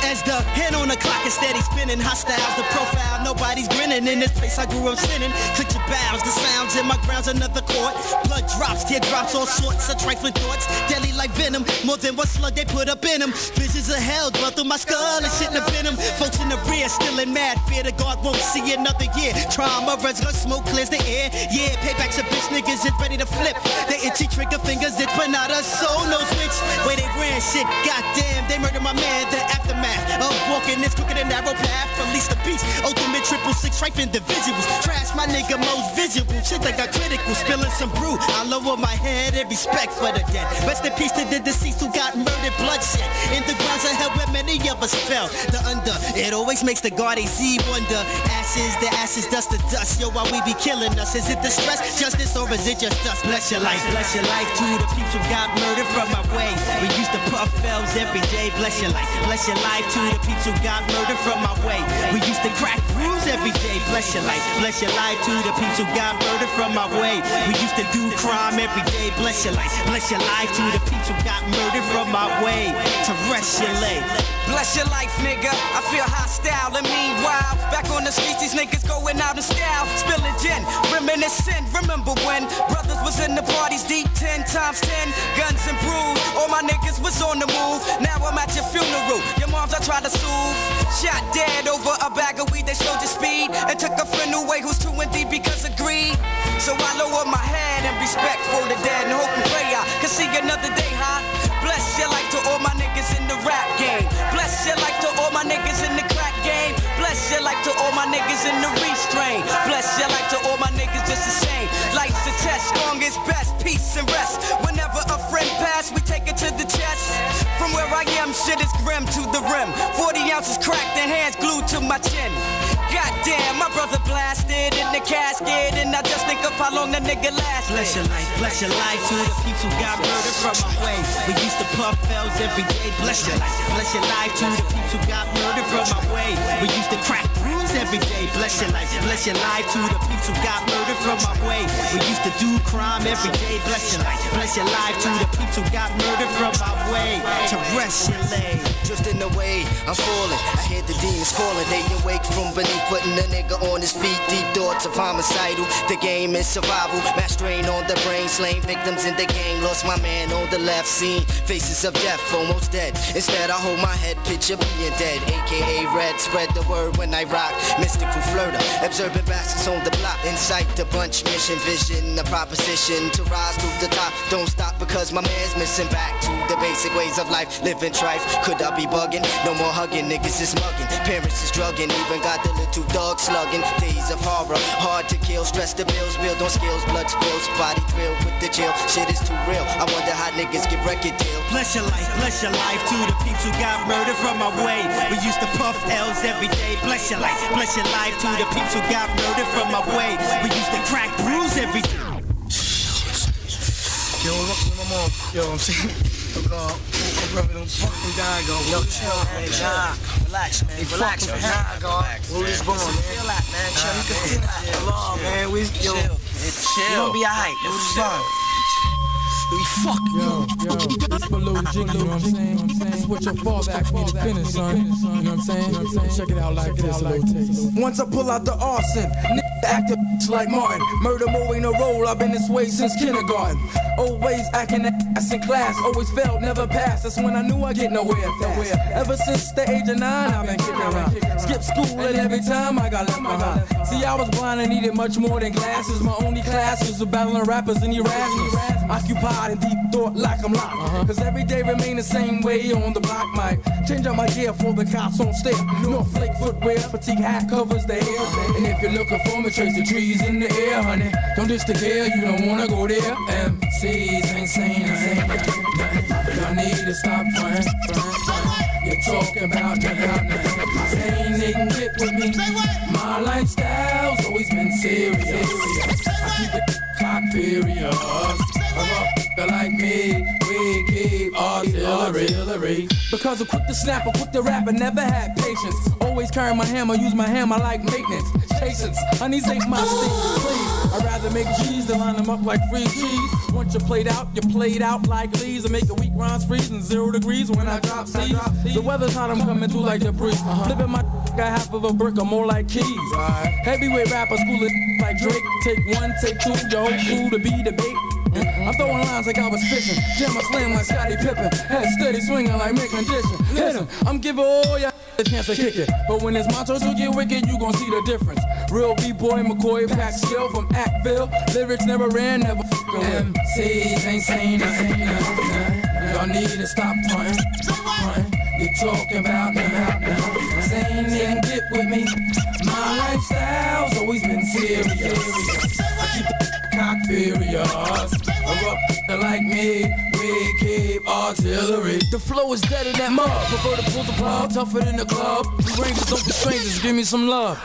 As the hand on the clock is steady spinning, hostiles the profile, nobody's grinning in this place I grew up sinning. Click your bows, the sounds in my grounds, another chord. Blood drops, teardrops, all sorts of trifling thoughts. Deadly like venom, more than one slug they put up in them. Visions of hell dwell through my skull and shit in the venom. Folks in the rear still in mad fear the God won't see another year. Trauma, res gun smoke clears the air. Yeah, payback's a bitch, niggas is ready to flip. They itchy trigger fingers, it's but not a soul knows which way they ran shit. Goddamn, they murdered my man, the aftermath of walking this crooked and narrow path. Release the beast, ultimate triple six strife individuals. Trash my nigga most visual. Shit that got critical, spilling some brew. I lower my head respect for the dead. Rest in peace to the deceased who got murdered, bloodshed. In the grounds of hell where many of us fell. The under, it always makes the guard Z wonder. Ashes, the ashes, dust to dust. Yo, why we be killing us? Is it the stress, justice, or is it just us? Bless your life, bless your life to the peeps who got murdered from my way. We used to puff bells every day. Bless your life, bless your life to the peeps who got murdered from my way. We used to crack brews every day. Bless your life, bless your life to the peeps who got murdered from my way. We used to do crime every day. Bless your life, bless your life to the people who got murdered from my way. to rest your Terrestrial. Bless your life, nigga. I feel hostile and meanwhile, back on the streets, these niggas going out in style, spilling gin, reminiscing. Remember when brothers was in the parties deep, ten times ten, guns and brews. All my niggas was on the move. Now I'm at your funeral. Your moms I tried to soothe, shot dead over a bag of weed. They slowed your speed and took a friend away who's too in deep because of greed. So I lower my head and respect for the dead and hope and pray I can see another day, huh? Bless your life to all my niggas in the rap game. Bless your life to all my niggas in the crack game. Bless your life to all my niggas in the restrain. Bless your life to all my niggas just the same. Life's a test, strong is best, peace and rest. Whenever a friend pass, we take it to the chest. From where I am, shit is grim to the rim. 40 ounces cracked and hands glued to my chin. Goddamn, my brother blasted in the casket, and I just think of how long the nigga lasted. Bless your life, bless your life to the peeps who got murdered from my way. We used to puff bells every day. Bless your life, bless your life to the peeps who got murdered from my way. We used to crack brews every day. Bless your life, bless your life to the peeps who got murdered from my way. We used to do crime every day. Bless your life, bless your life to the peeps who got murdered from my way. To Terrestrial. Just in the way, I'm falling. I hear the demons calling. They awake from beneath, putting a nigga on his feet. Deep thoughts of homicidal. The game is survival. Mass strain on the brain, slain victims in the game. Lost my man on the left scene. Faces of death, almost dead. Instead, I hold my head, picture being dead. AKA red, spread the word when I rock. Mystical flirter, observing bastards on the block. Insight the bunch, mission, vision, the proposition to rise to the top. Don't stop because my man's missing back to the basic ways of life. Living trife, could I be bugging? No more hugging, niggas is mugging. Parents is drugging, even got the little dog slugging. Days of horror, hard to kill. Stress the bills, build on skills, blood spills, body drill with the chill. Shit is too real. I wonder how niggas get record deal. Bless your life, bless your life to the peeps who got murdered from my way. We used to puff L's every day. Bless your life, bless your life to the peeps who got murdered from my way. We used to crack brews every day. Yo, with my mom, yo, I'm saying, Fucking die, God. Yo, chill, man. Nah, relax, man. Hey, relax, man. high, God. Where we born, man? Feel that, man. Chill. You can feel that. On, man. We, yo, Chill. You gonna be alright. It was fun. we fuck Yo, yo, this for Lil Jiggy, you know what I'm saying? This is what your asked me to finish, son. You know what I'm saying? Check it out like this, little taste. Once I pull out the arson, nigga act a bitch like Martin. Murder more ain't a role, I've been this way since kindergarten. Always acting ass in class, always failed, never passed. That's when I knew I get nowhere fast. Ever since the age of nine, I've been kicking around. Skip school and every time I got left behind. See, I was blind and needed much more than glasses. My only class was battling rappers and Erasmus. Occupied in deep thought like I'm locked. Uh-huh. Cause every day remain the same way on the block mic. Change out my gear for the cops on step. No flake footwear, fatigue hat covers the hair. And if you're looking for me, trace the trees in the air, honey. Don't diss the gear, you don't wanna go there. MCs ain't saying nothing. Y'all need to stop frontin', frontin', frontin'. You're talking about nothing, nothing. Saying they can get with me. My lifestyle's always been serious. I keep the furious. A like me, we keep artillery. Because I'm quick to snap, I'm quick to rap, I never had patience. Always carry my hammer, use my hammer like maintenance. Patience, honeys ain't my thing, please. I'd rather make G's than line them up like free cheese. Once you're played out, you're played out like leaves. I make a weak rhymes freezing zero degrees when I drop seeds. The weather's hot, I'm coming through like debris. Flipping uh-huh. my got half of a brick or more like keys. Heavyweight rapper, school it like Drake. Take one, take two, your whole crew to be the bait. I'm throwing lines like I was fishing. Jam a slam like Scottie Pippen. Head steady swinging like Mick condition. Listen, I'm giving all y'all a chance to kick it. But when it's my turn to get wicked, you gon' see the difference. Real B-boy McCoy, pack skill from Actville. Lyrics never ran, never with. MCs ain't saying nothing, nothing. Y'all need to stop frontin', frontin'. You talking about me. Saying can get with me. My lifestyle's always been serious. Cock Like me, we keep artillery. The flow is dead in that mud. Prefer to pull the plug, tougher than the club. The rangers don't be strangers, give me some love.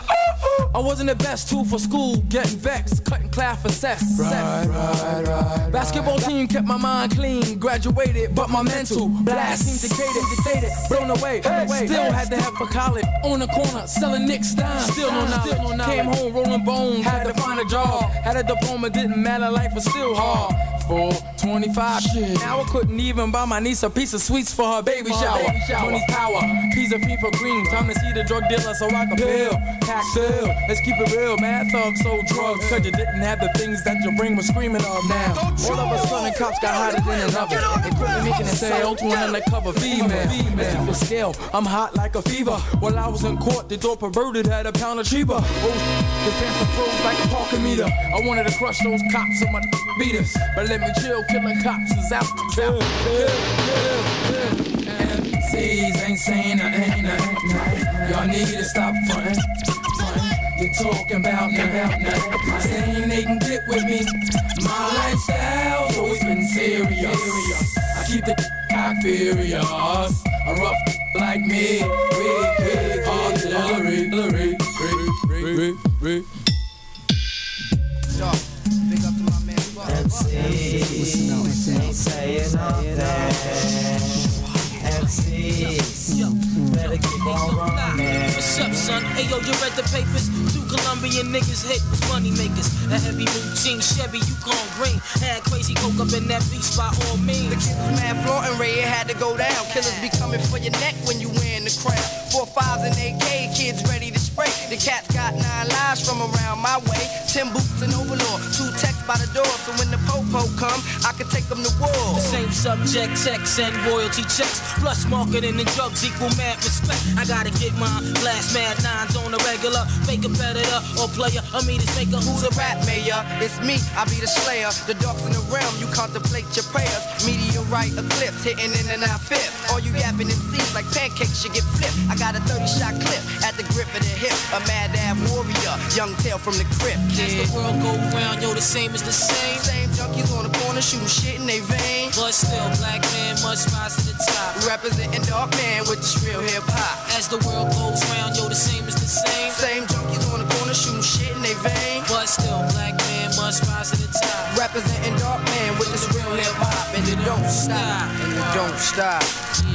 I wasn't the best tool for school, getting vexed, cutting class for sex. Right, right, right. Basketball team kept my mind clean, graduated, but my mental blast seemed decayed, dictated, blown away. Still had to have for college on the corner, selling Nick Stein. Still no knowledge. Came home rolling bones, had to find a job. Had a diploma, didn't matter, life was still hard. For 25 shit. Now I couldn't even buy my niece a piece of sweets for her baby shower. Money's power, piece of FIFA green. Time to see the drug dealer so I can pill. Pack still, let's keep it real. Mad thugs sold drugs cause you didn't have the things that your brain was screaming of now. All of a sudden cops got hotter than another. They couldn't making a sale to an undercover female. Let's the scale, I'm hot like a fever. While I was in court, the door perverted had a pound of cheaper. Oh, the phantom froze like a parking meter. I wanted to crush those cops on my beaters. But let me chill, killing cops is out to kill. MCs ain't saying nothing, nothing, nothing. Y'all need to stop frontin', frontin'. You're talking about me, about nothing. Saying they can get with me. My lifestyle's always been serious. I keep the cock furious. A rough like me, we keep artillery, artillery, artillery, artillery. Yo, big up to my man Buck. What's up, son? Hey, yo, you read the papers? Two Colombian niggas hit was money makers. A heavy routine Chevy, you gon' green. Had crazy coke up in that beach by all means. The kid was mad Flortin' Ray, it had to go down. Killers be coming for your neck when you wearing the crown. Four fives and AK, kids ready to spray. The cats got nine lives from around my way. Ten boots and overlord, two texts by the door. So when the popo come, I can take them to war. Same subject, text and royalty checks. Plus marketing and drugs equal mad respect. I gotta get mine. Blast mad nines on the regular. Fake competitor or player. A meters maker who the rap Rap mayor, it's me, I be the slayer. The dogs in the realm, you contemplate your prayers. Meteorite eclipse hitting in and out fifth. All you yapping MCs like pancakes should get flipped. I got a 30 shot clip at the grip of the hip. A mad ab warrior, young tail from the crypt, As the world go round, yo, the same is the same. Same junkies on the corner shooting shit in they vein. But still, black man must rise to the top. Representing dark man with this real hip hop. As the world goes round, yo, the same is the same. Same junkies on the corner shooting shit in they vein. But still, black man must rise to the top. Representing dark man with this real hip hop. And it don't stop. And it don't stop.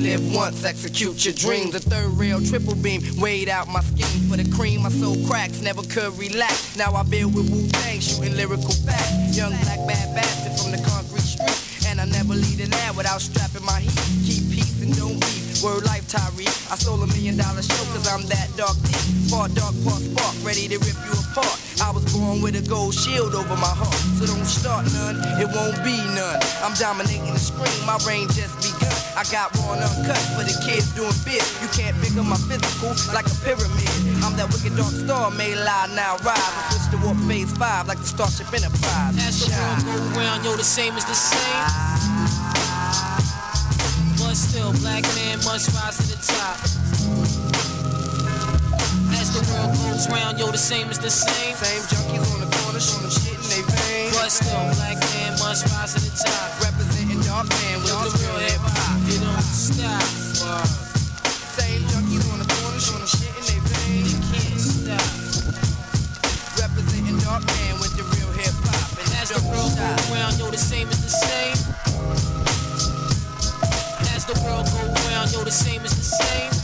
Live once, execute your dreams. A third rail, triple beam, weighed out my scheme for the cream. My soul cracks, never could relax. Now I build with Wu Tang, shooting lyrical facts. Young black bad bastard from the concrete street. And I never lead an ad without strapping my heat. Keep peace and don't beef. Word life, Tyree. I stole a million dollar show cause I'm that dark deep. Part dark, part spark, ready to rip you apart. I was born with a gold shield over my heart. So don't start none, it won't be none. I'm dominating the screen, my reign just begun. I got raw and uncut for the kids doing biz. You can't pick up my physical like a pyramid. I'm that wicked dark star, may lie now rise. I switch to warp phase five like the Starship Enterprise. As the world go round, yo, the same is the same. But still, black man must rise to the top. As the world goes round, yo, the same is the same. Same junkies on the corner shooting shit in they veins. But still, black man must rise to the top. Representing dark man with the real hip hop. You don't stop. Same junkies on the corner shooting shit in they veins. Can't stop. Representing dark man with the real hip hop. And As the world go round, yo, the same is the same. As the world go round, yo, the same is the same.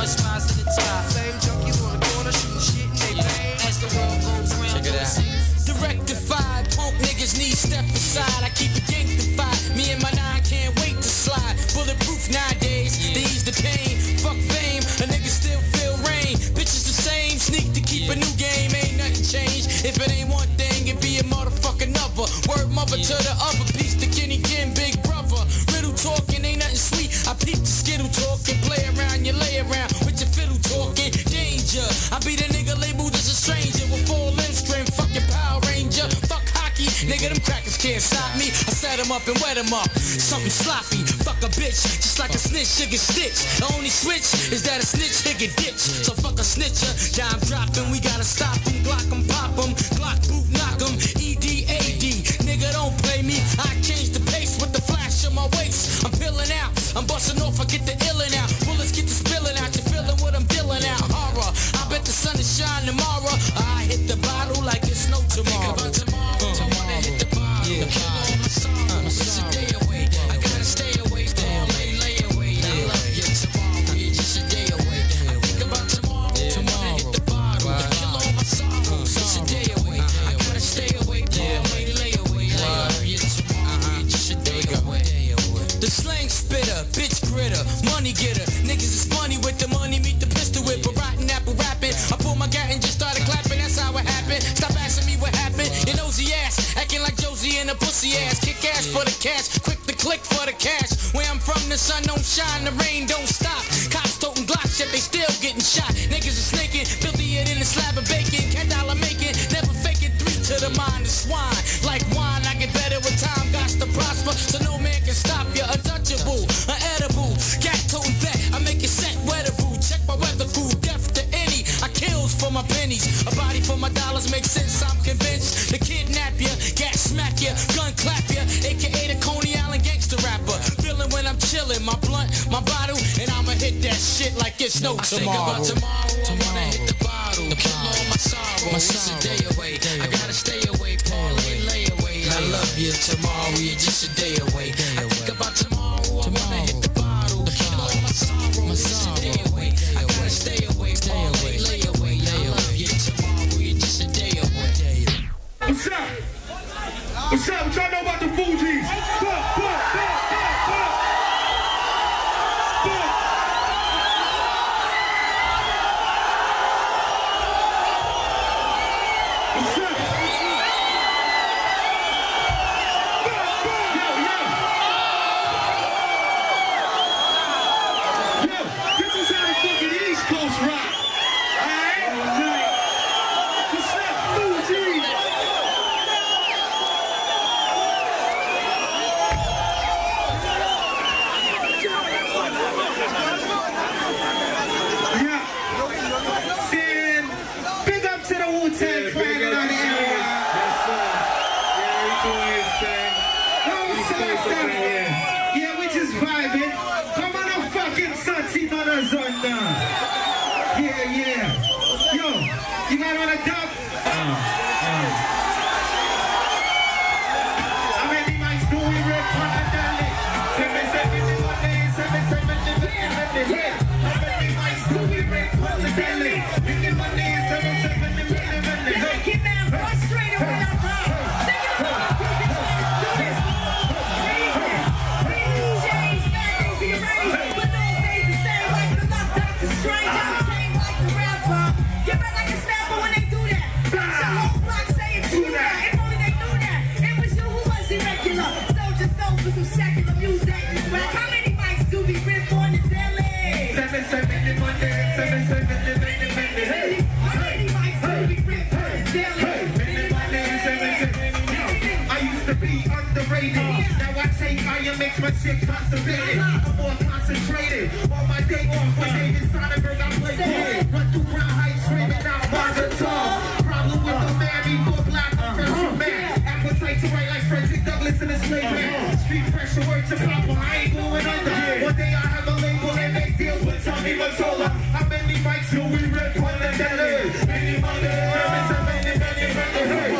Black man must rise to the top. Same junkies on the corner shooting shit in they veins. As the world goes round, yo, the same is the same. Directified, punk niggas need step aside. I keep it ganktified. Me and my nine can't wait to slide. Bulletproof nowadays, they ease the pain. Fuck fame, a nigga still feel rain. Bitches the same, sneak to keep a new game. Ain't nothing changed. If it ain't one thing, it be a motherfucking other. Word mother to the other them stop me. I set 'em up and wet wet 'em up. Something sloppy, fuck a bitch, just like a snitch, she get stitch. The only switch is that a snitch, he get ditch. So fuck a snitcher, dime dropping, we gotta stop 'em, Glock 'em, pop 'em, Glock boot, knock E EDAD. Nigga, don't play me, I change the pace with the flash of my waist. I'm peeling out, I'm busting off, I get the cash. Where I'm from, the sun don't shine, the rain don't stop. Cops toting Glocks, yet they still getting shot. Niggas is snaking, filthier than a slab of bacon. Ten dollar making, never faking. Three to the mind is swine. Like wine, I get better with time. Got to prosper, so no man can stop you. Blunt, my bottle, and I'ma hit that shit like it's no tomorrow. tomorrow, I wanna hit the bottle, the kill all my sorrow. It's a day away, I gotta stay away, Paul, lay away. I love you tomorrow, you're just a day away. I think about tomorrow, I wanna hit the bottle, the kill all my sorrow. It's a day away, I gotta stay away, Paul, lay away. I love you tomorrow, you're just a day away. What's up? What's up? be underrated. Now I take IMX, my shit constipated. I'm more concentrated. On my day off with David Sonnenberg, I play ball. Run through Crown Heights, screaming out Mazel tov. Problem with the man before black professional man. Appetite to write like Frederick Douglass in his slave man. Street pressure, word to pop, I ain't going under. One day I have a label and makes deals with Tommy Mottola. How many mics do we rip on the dead? Many, many, many, many, many, many, many, many, many, many, many, many,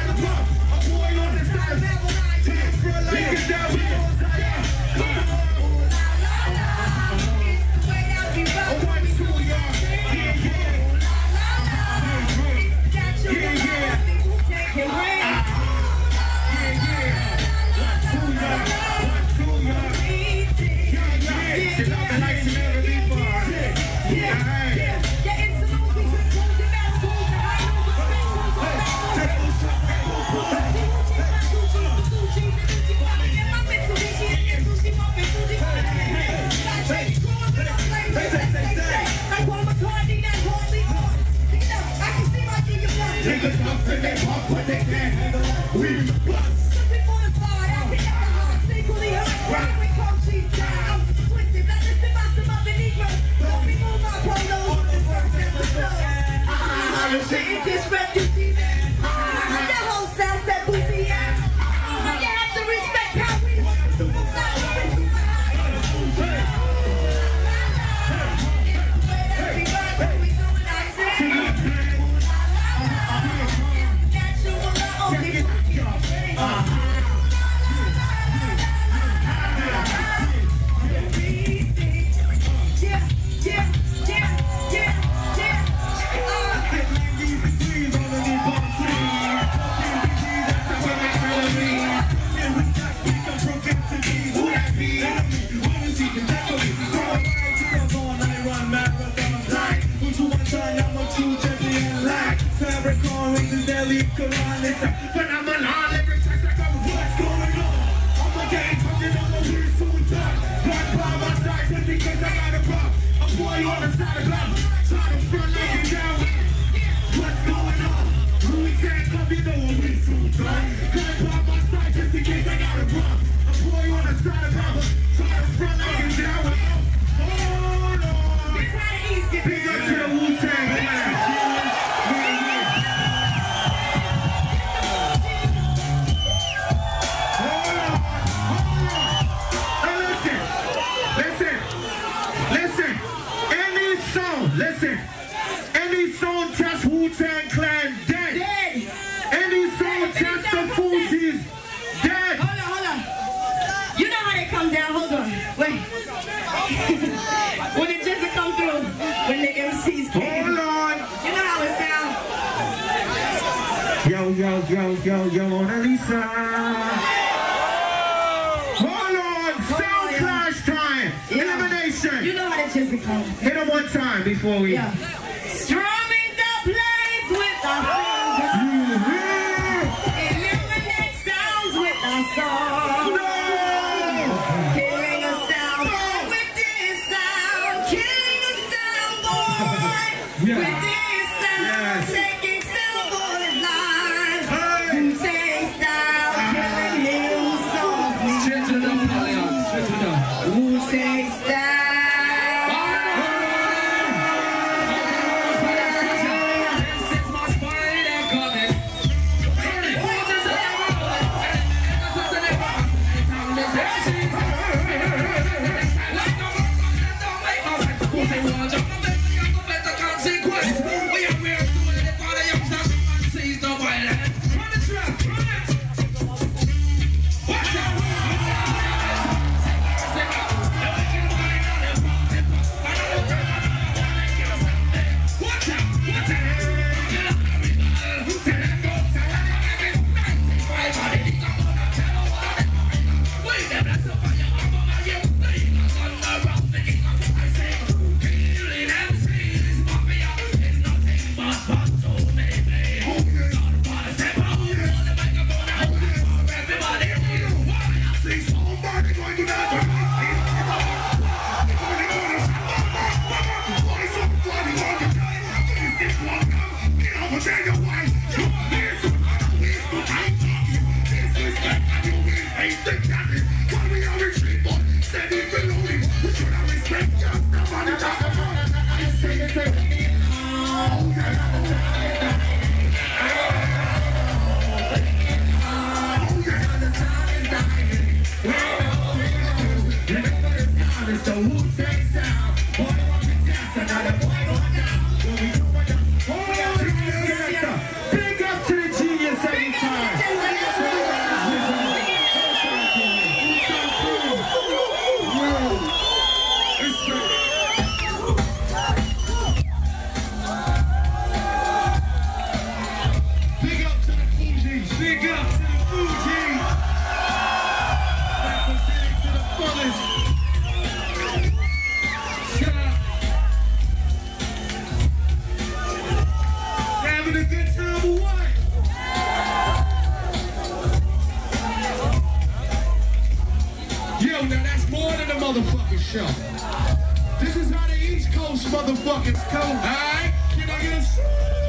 Coast motherfuckers come. Alright? Can I get a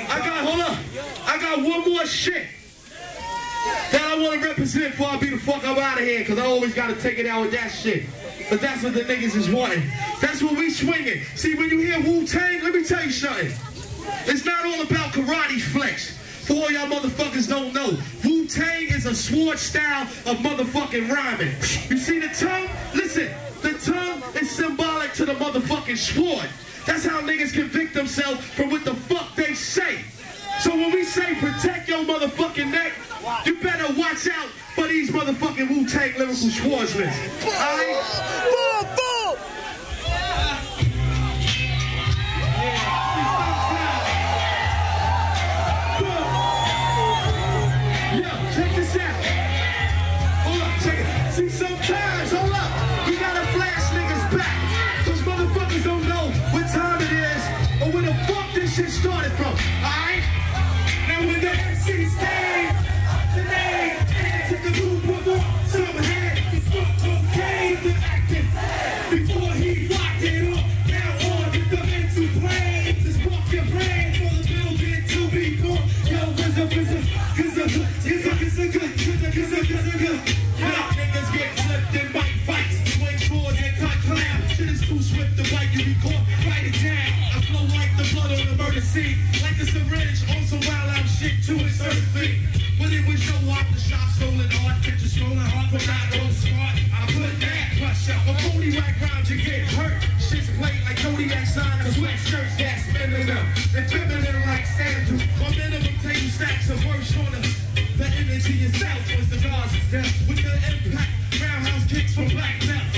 I got, hold up. I got one more shit that I want to represent before I be the fuck up out of here, because I always got to take it out with that shit. But that's what the niggas is wanting. That's what we swinging. See, when you hear Wu-Tang, let me tell you something. It's not all about karate flex. For all y'all motherfuckers don't know, Wu-Tang is a sword style of motherfucking rhyming. You see the tongue? Listen, the tongue is symbolic to the motherfucking sword. That's how niggas convict themselves for what the fuck they say. So when we say protect your motherfucking neck, you better watch out for these motherfucking Wu-Tang lyrical Schwarzmans. Alright? Yo, check this out. Hold up, check it. See, sometimes, hold to a certain feet. But it would show off the shop stolen art, picture stolen heart, but not on smart. I put that pressure, out. But Cody Rack rhymes, you get hurt. Shit's played like Kodiak sign of sweatshirts that's spinning them. And feminine like sandals. My minimum table stacks of worse on them. The energy itself was the cause of death. With the impact, roundhouse kicks from black belt.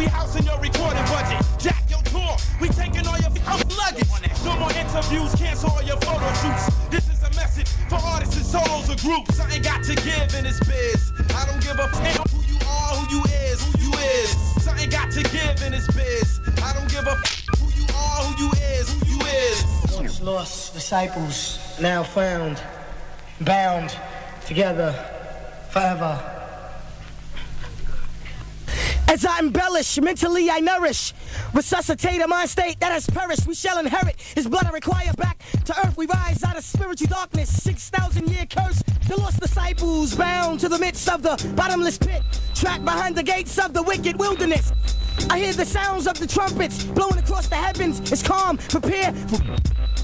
We your recording budget. Jack your tour. We taking all your luggage. No more interviews. Cancel all your photo shoots. This is a message for artists and or groups. Something got to give in this biz. I don't give a f- who you are, who you is, who you is. Something got to give in this biz. I don't give who you are, who you is, who you is. Once lost disciples, now found, bound together forever. As I embellish, mentally I nourish. Resuscitate a mind state that has perished. We shall inherit his blood I require back to earth. We rise out of spiritual darkness. 6,000 year curse. The lost disciples bound to the midst of the bottomless pit. Trapped behind the gates of the wicked wilderness. I hear the sounds of the trumpets blowing across the heavens. It's calm. Prepare for.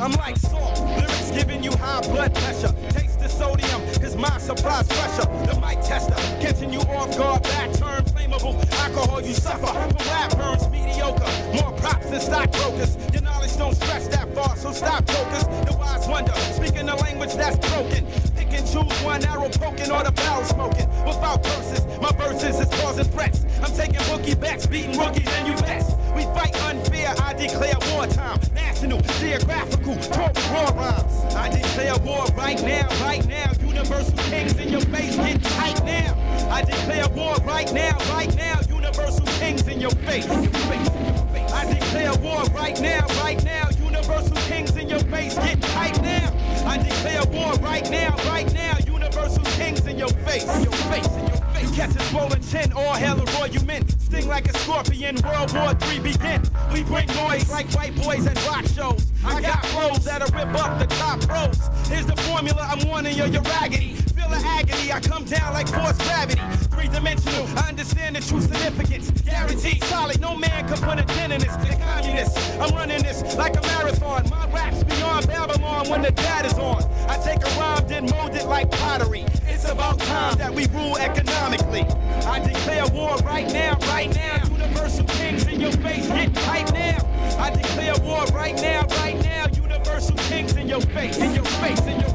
I'm like salt, lyrics giving you high blood pressure. Taste the sodium, his mind supplies pressure. The mic tester, catching you off guard, back turn flammable. Alcohol you suffer from rap burns mediocre. More props than stockbrokers. Your knowledge don't stretch that far, so stop jokers. The wise wonder, speaking a language that's broken. Pick and choose one arrow poking or the barrel smoking. Without verses, my verses is causing threats. I'm taking rookie bets, beating rookies and you best. We fight unfair, I declare wartime. National, geographical, talk raw rhymes. I declare war right now, right now. Universal kings in your face, get tight now. I declare war right now, right now. Universal kings in your face. I declare war right now, right now. Universal kings in your face, get tight now. I declare war right now, right now. Universal kings in your face, your face, in your face. You catch a swollen chin, all hell of royal men. Sting like a scorpion, World War III begin. We bring noise like white boys at rock shows. I got flows that'll rip up the top rows. Here's the formula, I'm warning you, you're raggedy. Feel the agony, I come down like force gravity. Three dimensional, I understand the true significance. Guaranteed solid, no man can put a dent in this. The communist, I'm running this like a marathon. My rap's beyond Babylon when the dad is on. I take a rhyme, then mold it like pottery. It's about time that we rule economically. I declare war right now, right now. Universal kings in your face, get tight now. I declare war right now, right now. Universal kings in your face, in your face, in your